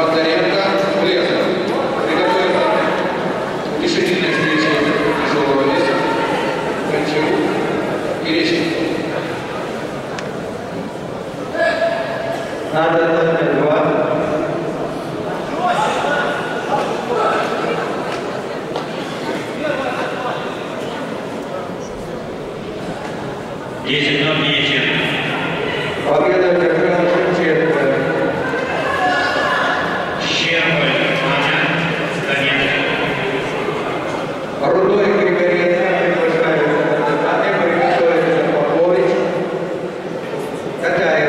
Бондаренко, Лезов. Приготовим решительные встречи тяжелого веса, Гончару и Речников. Надо номер два. Десять ноль вечер. Победа that